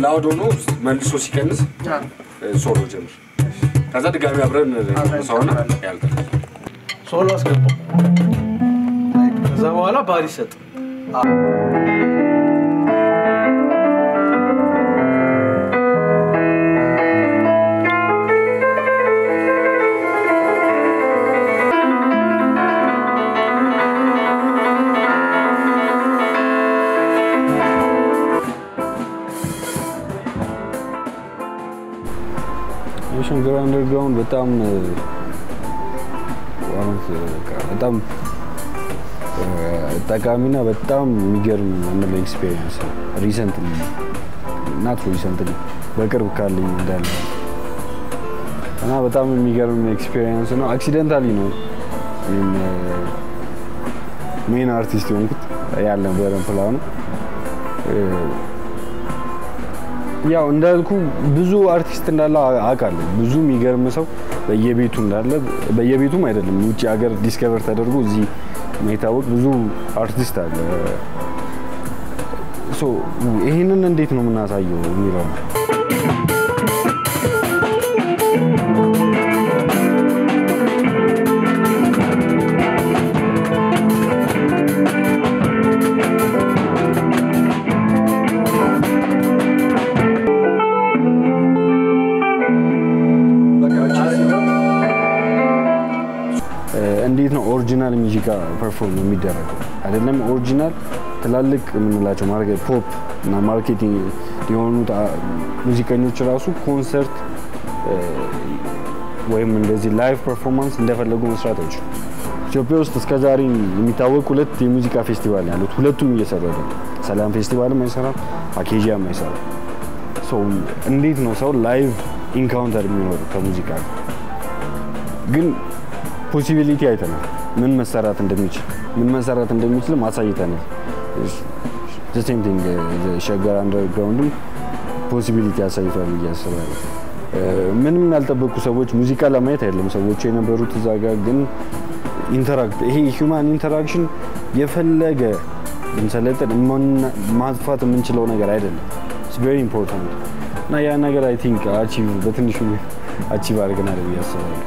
loud ሆኖ መልሶ ሲቀንስ solo ጀምር። ከዛ ድጋሚ አብረን ሰውና ያልቃል። solo አስገባው። ከዛ በኋላ ባር ይሰጥ የሸገር Underground በጣም በጣም ጠቃሚና በጣም የሚገርም የምለው experience recent ናት recent በቅርብ ካለኝ እንዳለ እና በጣም የሚገርም experience ነው። accidentally ነው main artist የሆንኩት ያልነበረን ፕላኑ ያው እንዳልኩ ብዙ አርቲስት እንዳለ አውቃለሁ። ብዙ የሚገርም ሰው በየቤቱ እንዳለ በየቤቱም አይደለም ውጭ ሀገር discover ተደርጎ እዚህ የማይታወቅ ብዙ አርቲስት አለ። ይህንን እንዴት ነው የምናሳየው የሚለው ነው። እንዴት ነው original ሙዚቃ perform የሚደረገው? አይደለም original ትላልቅ የምንላቸው pop እና marketing የሆኑት ሙዚቀኞች ራሱ ኮንሰርት ወይም እንደዚህ live performance እንደፈለጉ መስራት አይችሉም። ኢትዮጵያ ውስጥ እስከ ዛሬ የሚታወቅ ሁለት የሙዚቃ ፌስቲቫል ያሉት ሁለቱም አይደለም። ሰላም ፌስቲቫልም አይሰራም፣ Acacia ም አይሰራም። እንዴት ነው ሰው live encounter የሚኖሩ ከሙዚቃ? ግን possibility አይተናል። ምን መሰራት እንደሚችል ምን መሰራት እንደሚችል አሳይተናል። same thing ሸገር Underground ም possibility አሳይቷል ብዬ አስባለሁ። ምንም ያልጠበቁ ሰዎች ሙዚቃ ለማየት አይደለም ሰዎቹ የነበሩት እዛ ጋር ግን interact ይሄ human interaction የፈለገ ብንሰለጥን ማጥፋት የምንችለው ነገር አይደለም። very important እና ያ ነገር I think achieve በትንሹ achieve አድርገናል ብዬ አስባለሁ።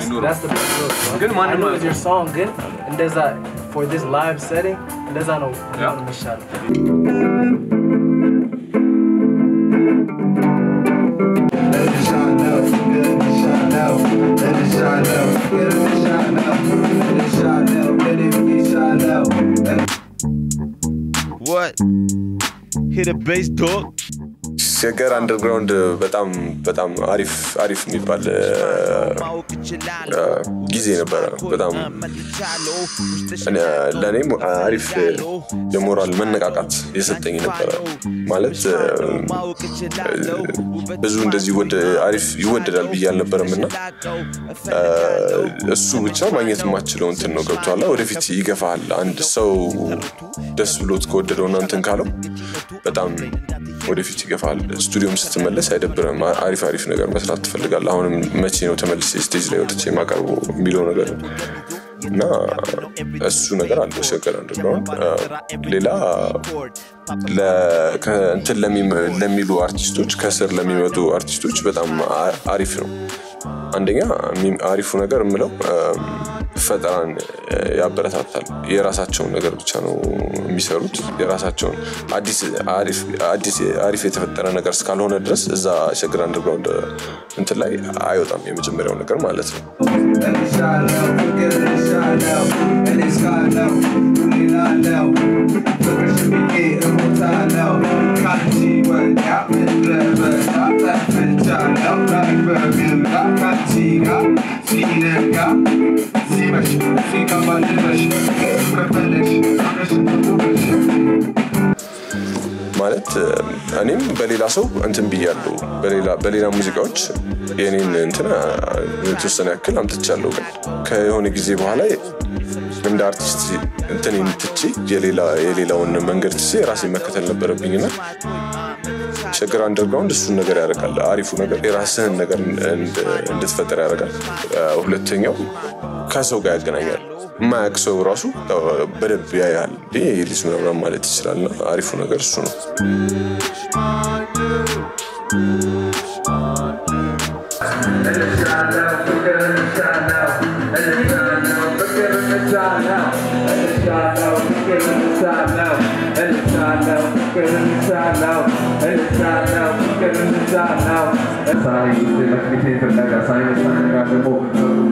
that's, noodle. That's the best look. Bro. Good money, I know it's your song good, and there's a for this live setting, there's that no yeah. miss. What? Hit a bass, dog. ሸገር አንደርግራውንድ በጣም በጣም አሪፍ አሪፍ የሚባል ጊዜ ነበረ። በጣም እኔ- ለእኔም አሪፍ የሞራል መነቃቃት የሰጠኝ ነበረ። ማለት ብዙ እንደዚህ አሪፍ ይወደዳል ብዬ አልነበረም እና እሱ ብቻ ማግኘት የማችለው እንትን ነው ገብቷላ። ወደፊት ይገፋል። አንድ ሰው ደስ ብሎት ከወደደው እና እንትን ካለው በጣም ወደፊት ይገፋል። ስቱዲዮም ስትመለስ አይደብርም። አሪፍ አሪፍ ነገር መስራት ትፈልጋለህ። አሁንም መቼ ነው ተመልሼ stage ላይ ወጥቼ የማቀርበው የሚለው ነገር እና እሱ ነገር አለ ሸገር Underground። ሌላ ለሚ- ለሚሉ አርቲስቶች ከስር ለሚመጡ አርቲስቶች በጣም አሪፍ ነው። አንደኛ አሪፉ ነገር የምለው ፈጠራን ያበረታታል። የራሳቸውን ነገር ብቻ ነው የሚሰሩት። የራሳቸውን አዲስ አሪፍ- የተፈጠረ ነገር እስካልሆነ ድረስ እዛ ሸገር አንደርግራውንድ እንትን ላይ አይወጣም የመጀመሪያው ነገር ማለት ነው። now, forget it, ማለት እኔም በሌላ ሰው እንትን ብያለሁ። በሌላ- ሙዚቃዎች የኔን እንትን የተወሰነ ያክል አምጥቻለሁ። ግን ከየሆነ ጊዜ በኋላ እንደ አርቲስት እንትኔን ትቼ የሌላ የሌላውን መንገድ ትቼ ራሴ መከተል ነበረብኝና ሸገር አንደርግራውንድ እሱን ነገር ያደርጋል። አሪፉ ነገር የራስህን ነገር እንድ- እንድትፈጠር ያደርጋል። ሁለተኛው ከሰው ጋር ያገናኛል። የማያውቅ ሰው ራሱ በደንብ ያያል። ልጅ ምናምን ማለት ይችላልና አሪፉ ነገር እሱ ነው። ሳለው ፍቅር ሳለው እልሳለው ፍቅር ዛሬ ለክሪቴ ፍለጋ ሳይበሳነጋ ደግሞ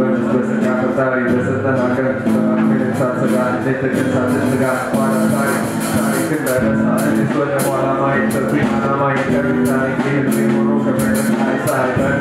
በስ በስቃት ዛሬ በሰጠን ሀገር ሳስጋ ታሪክን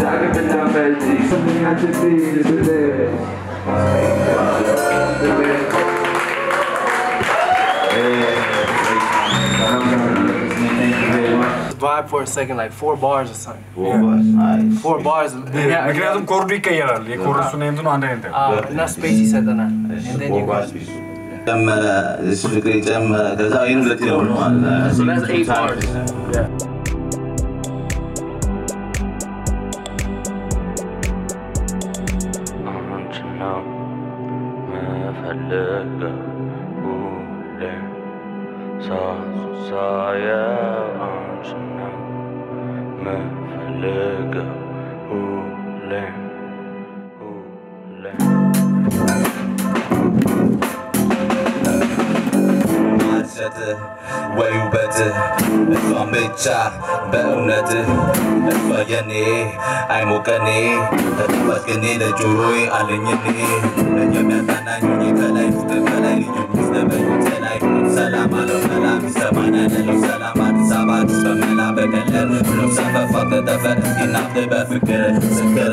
Dagen bin der Welt, ich bin die ganze Seele für. Vibe for a second, like four bars or something. Four bars. Four bars. Yeah, because I'm Kurdi kaya, like Kurdu name to no under enter. Ah, na space is that na. And then you guys. تم تم كذا ينبت So that's eight bars. Yeah. man. ማልሸትህ ወይ ውበትህ እሷን ብቻ በእውነትህ እሷ የኔ አይሞቀኔ። ተጠበቅ እኔ ለጆሮዬ አለኝ እኔ የሚያዝናናኝ ከላይ ፍቅር ከላይ ልዩ ሚስተበኝ ላይ ሰላም አለው ሰላም ይሰማናል ሰላም አዲስ አበባ አዲስ በመላ በቀለር ብሎም ሰፈፋ ተጠፈ እስኪናፍቅ በፍቅር ስክር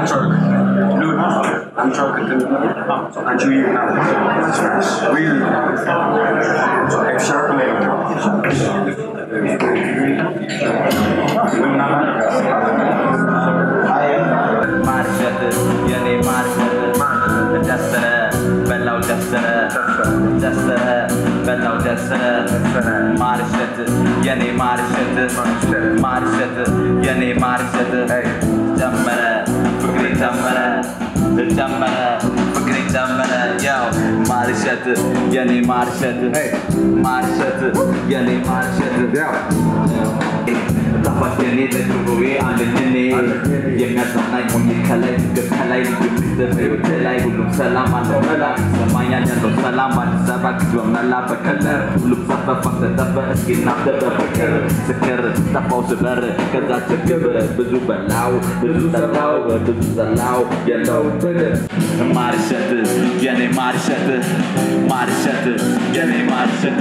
Really. So I'm ማርሸት የኔ ማርሸት ደሰረ በላው ደሰረ ደሰረ በላው ደሰረ ማርሸት የኔ ማርሸት ማርሸት የኔ ማርሸት ጀመረ ፍቅሬ ጀመረ ጀመረ ፍቅሬ ጀመረ ያው ማርሸት የኔ ማርሸት ማርሸት የኔ ማርሸት ጣፋጭ የኔ ለጆሮዬ አለኝ እኔ የሚያጽናናኝ ሆኜ ከላይ ፍቅር ከላይ ልዩ ሕይወቴ ላይ ሁሉም ሰላም አለው መላ ይሰማኛል። ያለው ሰላም አዲስ አበባ ግዝ በመላ በከለር ሁሉም ሰፈፋ ተጠበ እስኪ እናብደ በፍቅር ስክር ጠፋው ስበር ከዛ ችግር ብዙ በላው ብዙ ጠላው ብዙ ጠላው የለው ብር ማርሸት የኔ ማርሸት ማርሸት የኔ ማርሸት